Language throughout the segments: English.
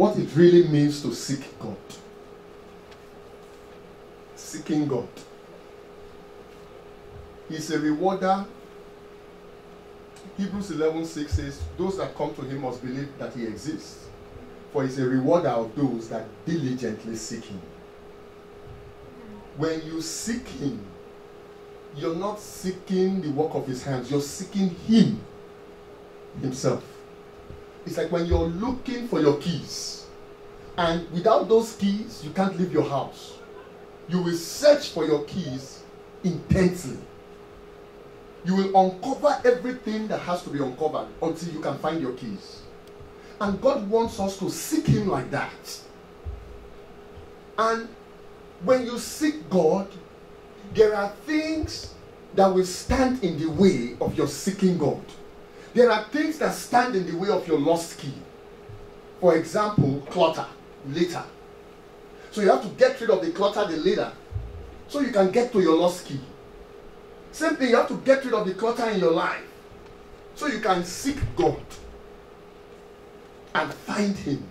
what it really means to seek God. Seeking God. He's a rewarder. Hebrews 11 6 says, Those that come to him must believe that he exists, for he's a rewarder of those that diligently seek him. When you seek him, you're not seeking the work of his hands, you're seeking him himself. It's like when you're looking for your keys, and without those keys, you can't leave your house. You will search for your keys intensely. You will uncover everything that has to be uncovered until you can find your keys. And God wants us to seek Him like that. And when you seek God, there are things that will stand in the way of your seeking God. There are things that stand in the way of your lost key. For example, clutter, litter. So you have to get rid of the clutter, the litter, so you can get to your lost key. Same thing, you have to get rid of the clutter in your life, so you can seek God and find Him.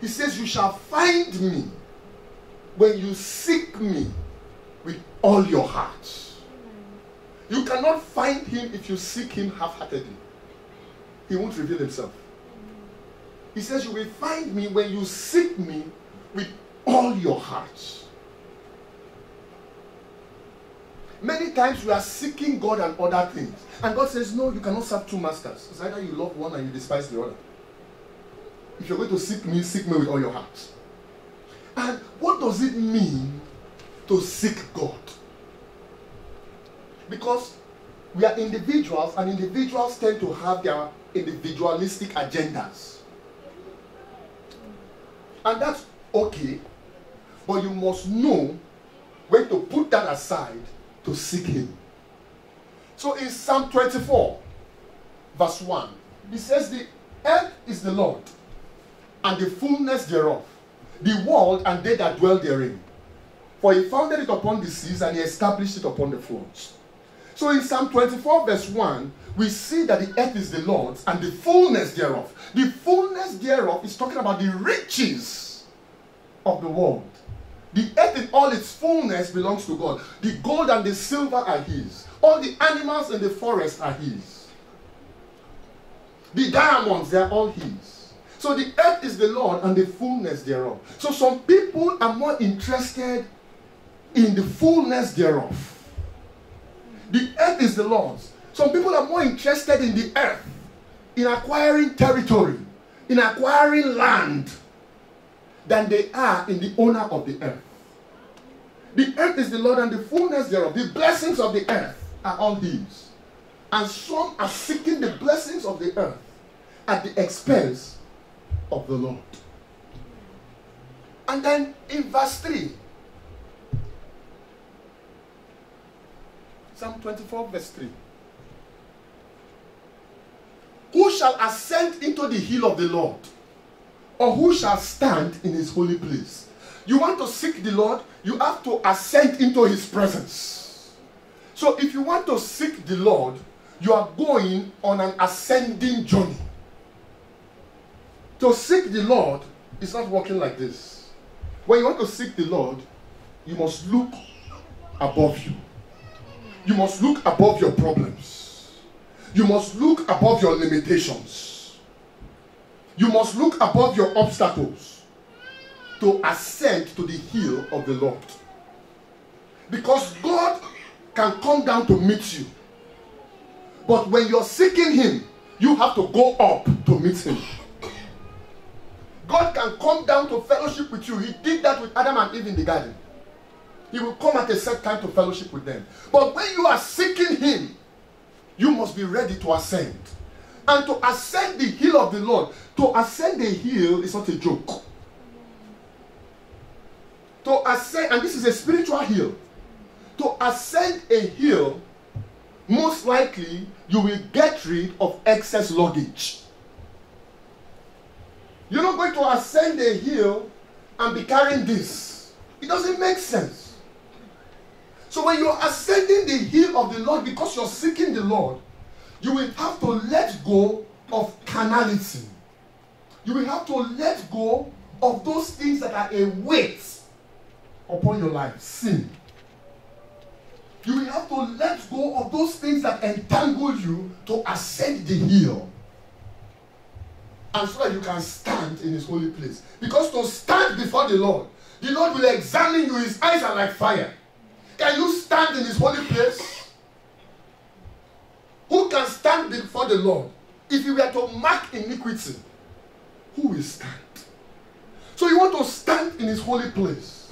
He says, You shall find me when you seek me with all your heart. You cannot find Him if you seek Him half heartedly. He won't reveal Himself. He says, You will find me when you seek me with all your heart. Many times we are seeking God and other things. And God says, No, you cannot serve two masters. It's either you love one and you despise the other. If you're going to seek me, seek me with all your heart. And what does it mean to seek God? Because we are individuals, and individuals tend to have their individualistic agendas. And that's okay, but you must know when to put that aside to seek Him. So in Psalm 24, verse 1, it says, The earth is the Lord, and the fullness thereof, the world and they that dwell therein. For he founded it upon the seas and he established it upon the floods. So in Psalm 24, verse 1, we see that the earth is the Lord's and the fullness thereof. The fullness thereof is talking about the riches of the world. The earth in all its fullness belongs to God. The gold and the silver are His. All the animals in the forest are His. The diamonds, they are all His. So the earth is the Lord and the fullness thereof. So some people are more interested in the fullness thereof. The earth is the Lord's. Some people are more interested in the earth, in acquiring territory, in acquiring land, than they are in the owner of the earth. The earth is the Lord and the fullness thereof. The blessings of the earth are all His. And some are seeking the blessings of the earth at the expense of the Lord. And then in verse 3, Psalm 24, verse 3. Who shall ascend into the hill of the Lord? Or who shall stand in his holy place? You want to seek the Lord, you have to ascend into his presence. So if you want to seek the Lord, you are going on an ascending journey. To seek the Lord is not working like this. When you want to seek the Lord, you must look above you. You must look above your problems. You must look above your limitations. You must look above your obstacles to ascend to the hill of the Lord. Because God can come down to meet you. But when you're seeking Him, you have to go up to meet Him. God can come down to fellowship with you. He did that with Adam and Eve in the garden. He will come at a set time to fellowship with them. But when you are seeking Him, you must be ready to ascend. And to ascend the hill of the Lord, to ascend a hill is not a joke. To ascend, and this is a spiritual hill. To ascend a hill, most likely you will get rid of excess luggage. You're not going to ascend a hill and be carrying this. It doesn't make sense. So when you're ascending the hill of the Lord because you're seeking the Lord, you will have to let go of carnality. You will have to let go of those things that are a weight upon your life. Sin. You will have to let go of those things that entangle you to ascend the hill. And so that you can stand in his holy place. Because to stand before the Lord, the Lord will examine you. His eyes are like fire. Can you stand in his holy place? Who can stand before the Lord? If you were to mark iniquity, who will stand? So you want to stand in his holy place.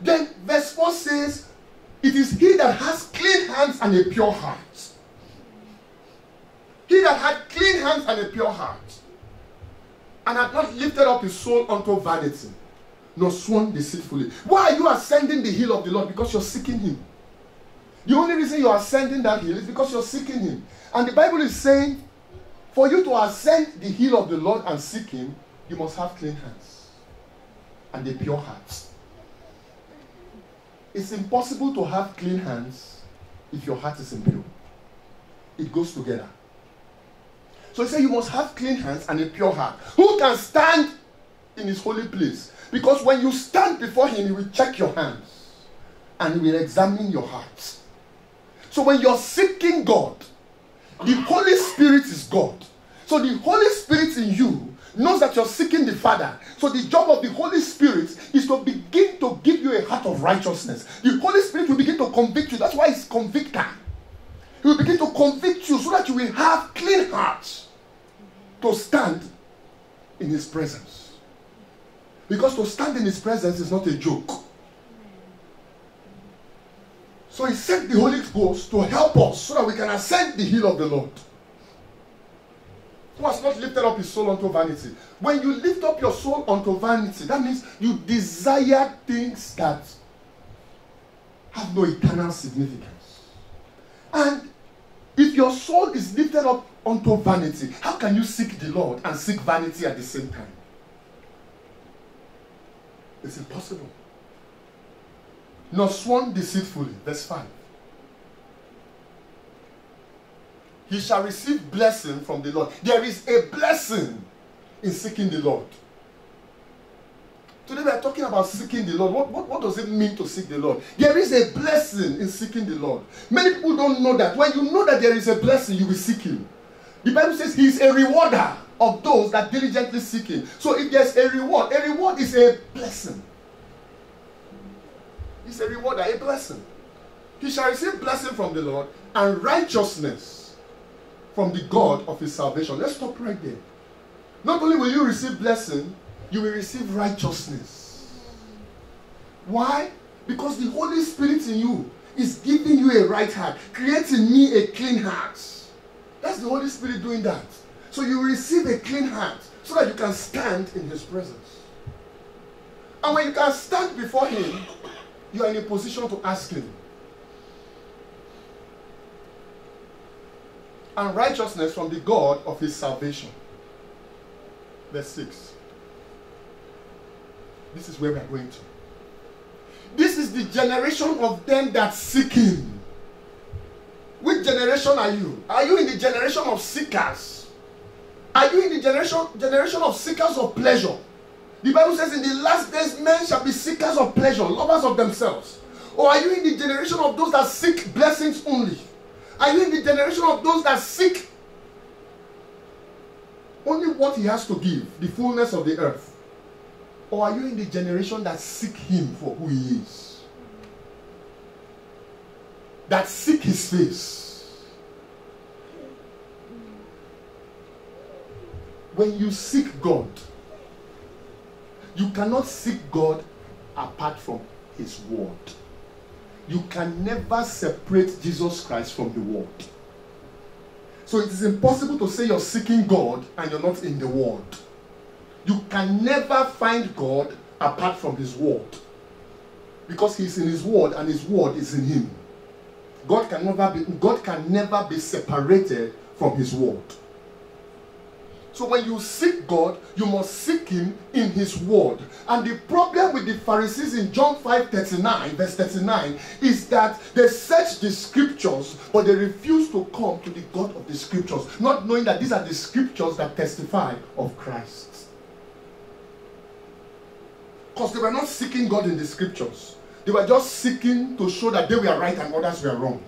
Then verse 4 says, It is he that has clean hands and a pure heart. He that had clean hands and a pure heart, and had not lifted up his soul unto vanity, nor sworn deceitfully. Why are you ascending the hill of the Lord? Because you're seeking him. The only reason you are ascending that hill is because you're seeking him. And the Bible is saying, for you to ascend the hill of the Lord and seek him, you must have clean hands and a pure heart. It's impossible to have clean hands if your heart is impure. It goes together. So he said you must have clean hands and a pure heart. Who can stand in his holy place? Because when you stand before him, he will check your hands and he will examine your heart. So when you're seeking God, the Holy Spirit is God. So the Holy Spirit in you knows that you're seeking the Father. So the job of the Holy Spirit is to begin to give you a heart of righteousness. The Holy Spirit will begin to convict you. That's why it's convictor. He will begin to convict you so that you will have clean hearts to stand in his presence. Because to stand in his presence is not a joke. So he sent the Holy Ghost to help us so that we can ascend the hill of the Lord. Who has not lifted up his soul unto vanity? When you lift up your soul unto vanity, that means you desire things that have no eternal significance. And if your soul is lifted up unto vanity, how can you seek the Lord and seek vanity at the same time? It's impossible. Not sworn deceitfully. Verse 5. He shall receive blessing from the Lord. There is a blessing in seeking the Lord. Today we are talking about seeking the Lord. What, what, what does it mean to seek the Lord? There is a blessing in seeking the Lord. Many people don't know that. When you know that there is a blessing, you will seek Him. The Bible says He is a rewarder of those that diligently seek Him. So if there's a reward, a reward is a blessing. It's a reward, a blessing. He shall receive blessing from the Lord and righteousness from the God of his salvation. Let's stop right there. Not only will you receive blessing, you will receive righteousness. Why? Because the Holy Spirit in you is giving you a right heart, creating me a clean heart. That's the Holy Spirit doing that. So you receive a clean heart so that you can stand in his presence. And when you can stand before him, you are in a position to ask him. And righteousness from the God of his salvation. Verse 6. This is where we are going to. This is the generation of them that seek him. Which generation are you? Are you in the generation of seekers? Are you in the generation, generation of seekers of pleasure? The Bible says in the last days men shall be seekers of pleasure, lovers of themselves. Or are you in the generation of those that seek blessings only? Are you in the generation of those that seek only what he has to give, the fullness of the earth? Or are you in the generation that seek him for who he is? That seek his face. When you seek God, you cannot seek God apart from his word. You can never separate Jesus Christ from the word. So it is impossible to say you're seeking God and you're not in the word. You can never find God apart from his word. Because he's in his word and his word is in him. God can never be, God can never be separated from his word. So when you seek God, you must seek him in his word. And the problem with the Pharisees in John 5 39, verse 39, is that they search the scriptures, but they refuse to come to the God of the scriptures, not knowing that these are the scriptures that testify of Christ. Because they were not seeking God in the scriptures. They were just seeking to show that they were right and others were wrong.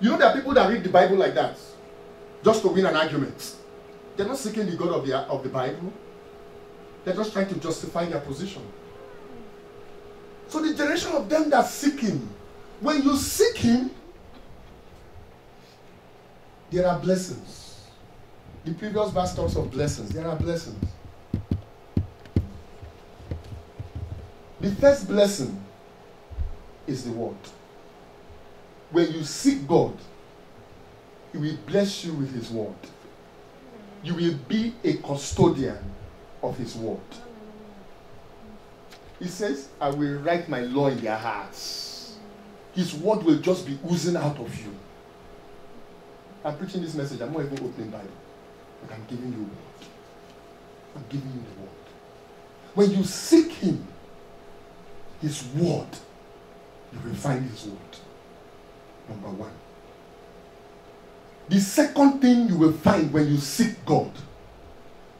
You know, there are people that read the Bible like that just to win an argument. They're not seeking the God of the, of the Bible, they're just trying to justify their position. So, the generation of them that seek Him, when you seek Him, there are blessings. The previous verse talks of blessings. There are blessings. The first blessing is the word. When you seek God, He will bless you with His word. You will be a custodian of His word. He says, I will write my law in your hearts. His word will just be oozing out of you. I'm preaching this message. I'm not even opening Bible. But I'm giving you word. I'm giving you the word. When you seek Him, His word, you will find His word. Number one. The second thing you will find when you seek God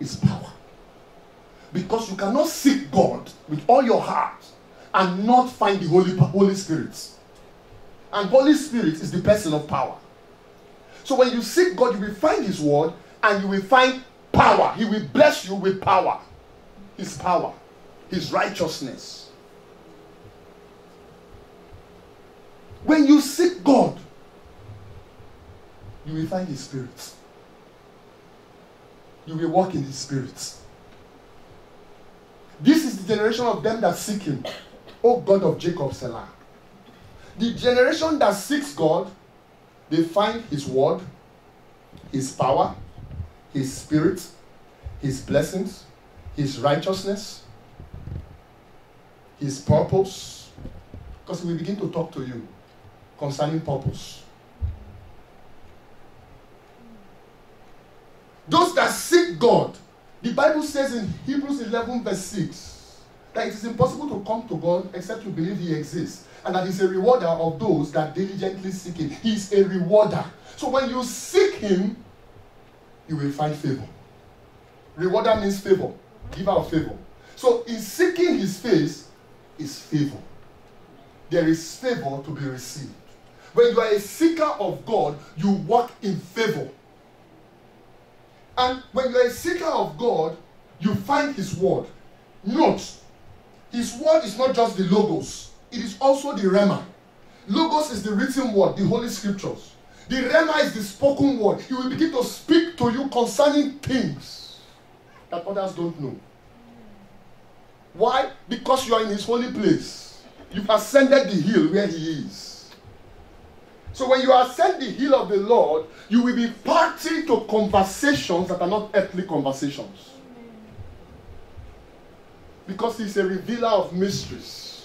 is power. Because you cannot seek God with all your heart and not find the Holy, Holy Spirit. And Holy Spirit is the person of power. So when you seek God, you will find His word and you will find power. He will bless you with power. His power, His righteousness. When you seek God, you will find His Spirit. You will walk in His Spirit. This is the generation of them that seek Him. O God of Jacob, Selah. The generation that seeks God, they find His word, His power, His Spirit, His blessings, His righteousness, His purpose. Because we begin to talk to you concerning purpose. Those God, the Bible says in Hebrews 11, verse 6, that it is impossible to come to God except you believe He exists, and that He's a rewarder of those that diligently seek Him. He's a rewarder. So when you seek Him, you will find favor. Rewarder means favor, giver of favor. So in seeking His face is favor. There is favor to be received. When you are a seeker of God, you walk in favor. And when you are a seeker of God, you find His word. Note, His word is not just the logos, it is also the Rhema. Logos is the written word, the Holy Scriptures. The Rhema is the spoken word. He will begin to speak to you concerning things that others don't know. Why? Because you are in His holy place. You've ascended the hill where He is. So when you ascend the hill of the Lord, you will be party to conversations that are not earthly conversations. Because He's a revealer of mysteries.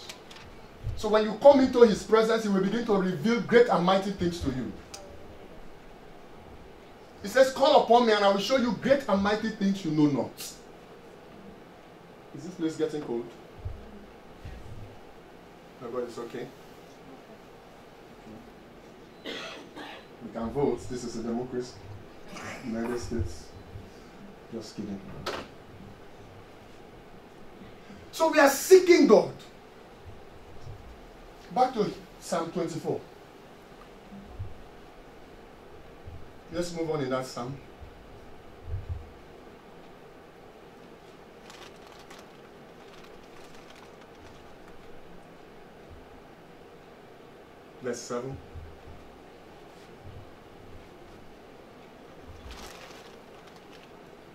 So when you come into His presence, He will begin to reveal great and mighty things to you. He says, Call upon me and I will show you great and mighty things you know not. Is this place getting cold? Everybody's okay? We can vote. This is a democracy. United States. Just kidding. So we are seeking God. Back to Psalm 24. Let's move on in that psalm. Verse 7.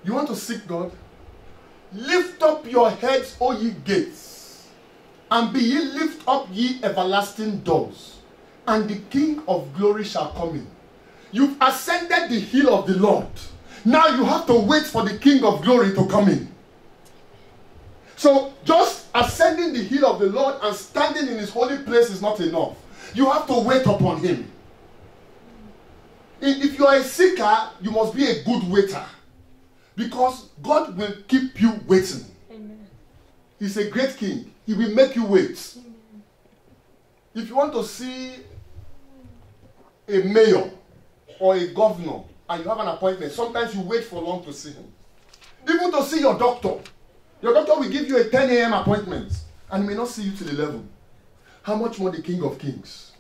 You want to seek God? Lift up your heads, O ye gates, and be ye lift up ye everlasting doors, and the King of glory shall come in. You've ascended the hill of the Lord. Now you have to wait for the King of glory to come in. So just ascending the hill of the Lord and standing in his holy place is not enough. You have to wait upon him. If you are a seeker, you must be a good waiter. Because God will keep you waiting. Amen. He's a great king. He will make you wait. Amen. If you want to see a mayor or a governor and you have an appointment, sometimes you wait for long to see him. Even to see your doctor, Your doctor will give you a 10 a.m. appointment and may not see you till 11. How much more the King of Kings?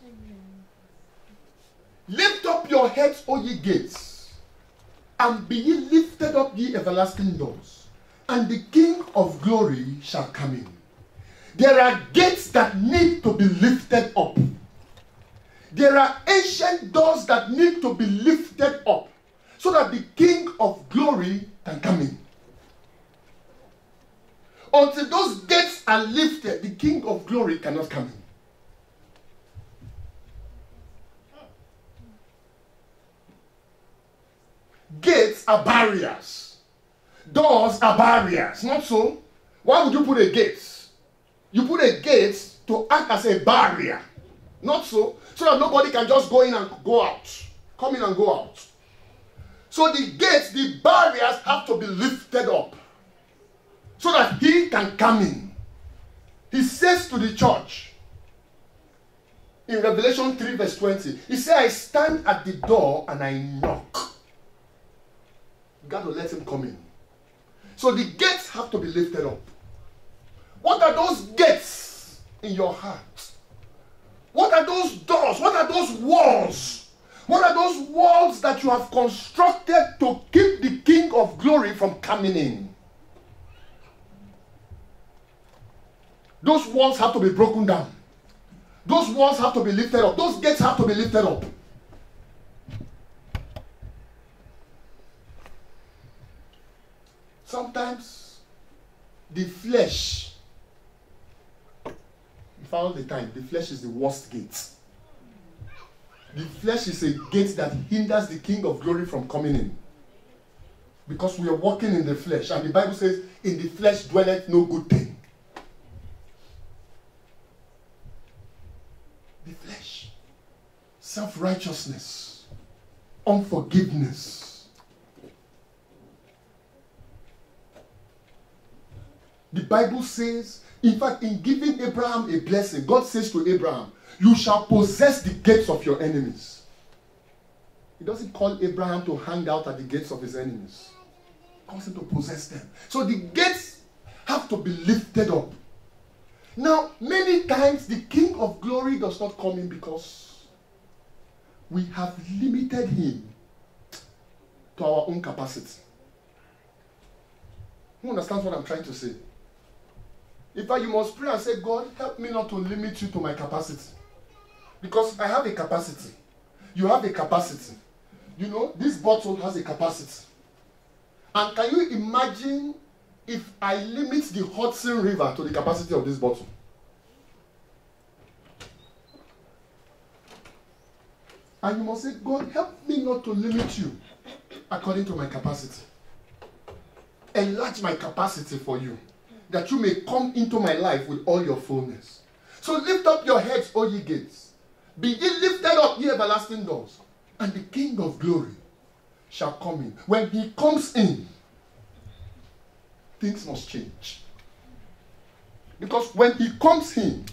Lift up your heads, O ye gates, and be ye lifted up, ye everlasting doors, and the King of glory shall come in. There are gates that need to be lifted up. There are ancient doors that need to be lifted up so that the King of glory can come in. Until those gates are lifted, the King of glory cannot come in. Are barriers. Doors are barriers. Not so. Why would you put a gate? You put a gate to act as a barrier. Not so. So that nobody can just go in and go out. Come in and go out. So the gates, the barriers have to be lifted up. So that he can come in. He says to the church in Revelation 3, verse 20, He said, I stand at the door and I knock. You will let him come in. So the gates have to be lifted up. What are those gates in your heart? What are those doors? What are those walls? What are those walls that you have constructed to keep the King of glory from coming in? Those walls have to be broken down. Those walls have to be lifted up. Those gates have to be lifted up. Sometimes the flesh, if all the time, the flesh is the worst gate. The flesh is a gate that hinders the King of glory from coming in. Because we are walking in the flesh. And the Bible says, In the flesh dwelleth no good thing. The flesh. Self righteousness. Unforgiveness. The Bible says, in fact, in giving Abraham a blessing, God says to Abraham, You shall possess the gates of your enemies. He doesn't call Abraham to hang out at the gates of his enemies, he calls him to possess them. So the gates have to be lifted up. Now, many times the King of glory does not come in because we have limited him to our own capacity. Who understands what I'm trying to say? In fact, you must pray and say, God, help me not to limit you to my capacity. Because I have a capacity. You have a capacity. You know, this bottle has a capacity. And can you imagine if I limit the Hudson River to the capacity of this bottle? And you must say, God, help me not to limit you according to my capacity. Enlarge my capacity for you that you may come into my life with all your fullness. So lift up your heads, O ye gates. Be ye lifted up, ye everlasting doors, and the King of glory shall come in. When he comes in, things must change. Because when he comes in,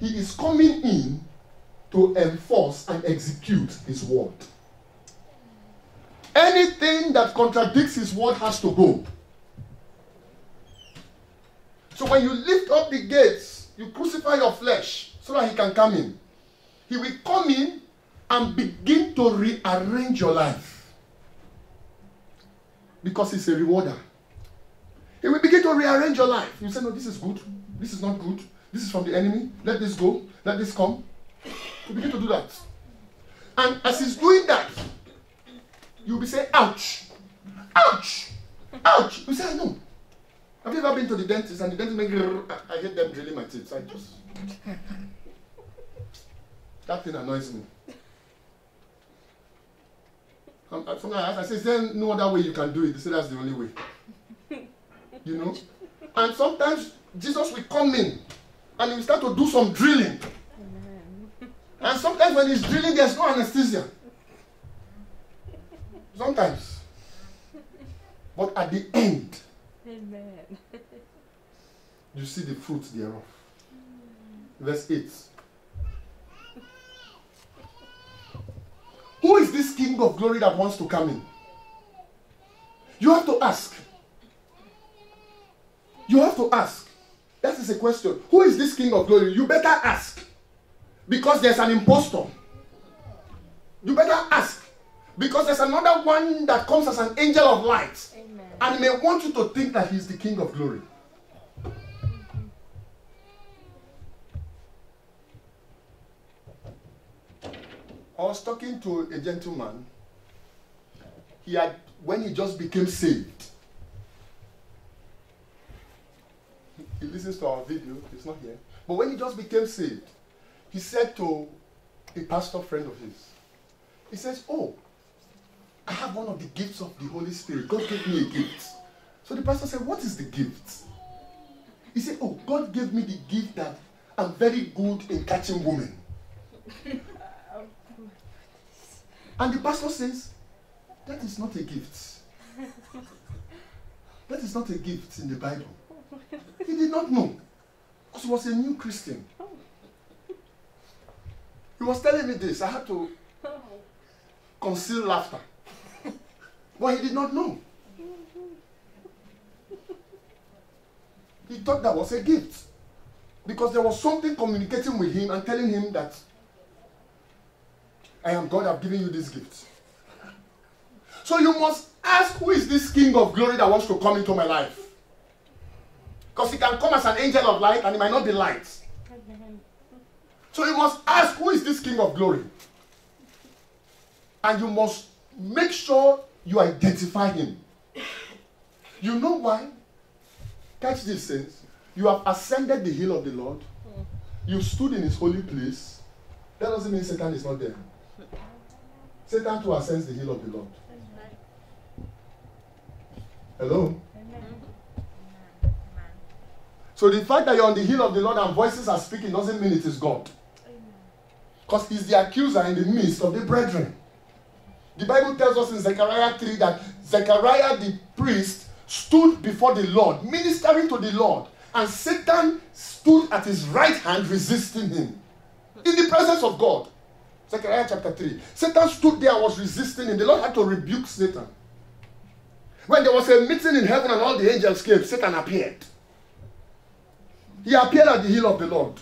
he is coming in to enforce and execute his word. Anything that contradicts his word has to go. So when you lift up the gates, you crucify your flesh so that he can come in. He will come in and begin to rearrange your life. Because he's a rewarder. He will begin to rearrange your life. You say, No, this is good. This is not good. This is from the enemy. Let this go. Let this come. You begin to do that. And as he's doing that, you'll be saying, Ouch! Ouch! Ouch! You say, know. Have you ever been to the dentist and the dentist make I hate them drilling my teeth. I just that thing annoys me. Um, sometimes I say, is there no other way you can do it? They say that's the only way. You know? And sometimes Jesus will come in and he will start to do some drilling. And sometimes when he's drilling, there's no anesthesia. Sometimes. But at the end, Amen. you see the fruit thereof. Verse 8. Who is this King of glory that wants to come in? You have to ask. You have to ask. That is a question. Who is this King of glory? You better ask. Because there's an impostor. You better. Because there's another one that comes as an angel of light. Amen. And he may want you to think that he's the King of glory. I was talking to a gentleman. He had, when he just became saved, he listens to our video, he's not here. But when he just became saved, he said to a pastor friend of his, he says, Oh, I have one of the gifts of the Holy Spirit. God gave me a gift. So the pastor said, What is the gift? He said, Oh, God gave me the gift that I'm very good in catching women. And the pastor says, That is not a gift. That is not a gift in the Bible. He did not know. Because he was a new Christian. He was telling me this. I had to conceal laughter. But he did not know. He thought that was a gift. Because there was something communicating with him and telling him that I am God, I've given you this gift. So you must ask who is this King of glory that wants to come into my life? Because he can come as an angel of light and he might not be light. So you must ask who is this King of glory? And you must make sure you identify him. You know why? Catch this sense. You have ascended the hill of the Lord. You stood in his holy place. That doesn't mean Satan is not there. Satan too ascends the hill of the Lord. Hello? So the fact that you're on the hill of the Lord and voices are speaking doesn't mean it is God. Because he's the accuser in the midst of the brethren. The Bible tells us in Zechariah 3 that Zechariah the priest stood before the Lord, ministering to the Lord, and Satan stood at his right hand resisting him in the presence of God. Zechariah chapter 3. Satan stood there was resisting him. The Lord had to rebuke Satan. When there was a meeting in heaven and all the angels came, Satan appeared. He appeared at the hill of the Lord.